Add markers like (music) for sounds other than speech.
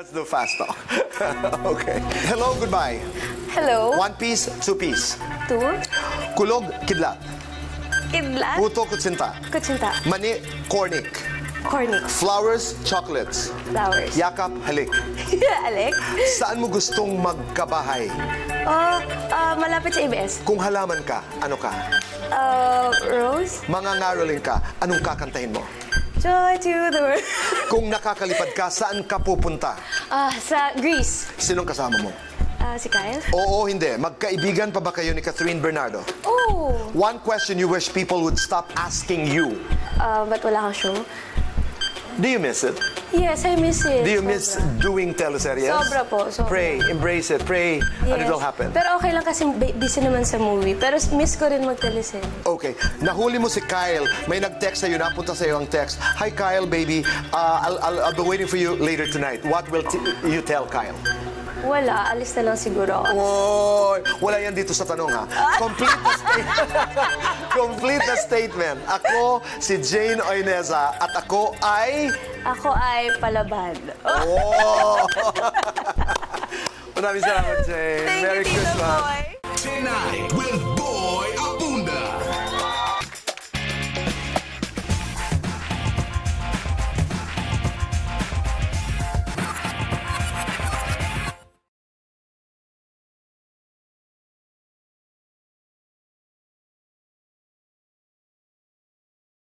let's do fast talk. (laughs) okay. Hello, goodbye. Hello. One piece, two piece. Two. Kulog, kidlat. Kidlat. Puto, kutsinta. Kutsinta. Mani, cornic. Cornix. Flowers, chocolates. Flowers. Yakap, halik. (laughs) Alec. Saan mo gustong magkabahay? Oh, ah, malapit sa ABS. Kung halaman ka, ano ka? Uh, Rose. Mga ngaroling ka, anong kakantahin mo? Joy to the world. (laughs) Kung nakakalipad ka, saan ka pupunta? Ah, sa Greece. Sinong kasama mo? Ah, si Kyle. Oo, hindi. Magkaibigan pa ba kayo ni Catherine Bernardo? Oh. One question you wish people would stop asking you. Ah, ba't wala kang show? Do you miss it? Yes, I miss it. Do you Sobra. miss doing teleseries? Sobra po, sobra. Pray, embrace it, pray, and Yes. it'll happen. Pero okay lang kasi bu- busy naman sa movie. Pero miss ko rin magteleserye. Okay, nahuli mo si Kyle. May nag-text sa'yo, napunta sa'yo ang text. Hi Kyle, baby. Uh, I'll, I'll, I'll be waiting for you later tonight. What will t- you tell Kyle? Wala, alis na lang siguro ako. Oy, wala yan dito sa tanong ha. Complete the statement. (laughs) Complete the statement. Ako si Jane Oineza at ako ay... Ako ay palaban. Oh! (laughs) Maraming salamat, Jane. Thank Merry you, Tito Christmas. Boy. Tonight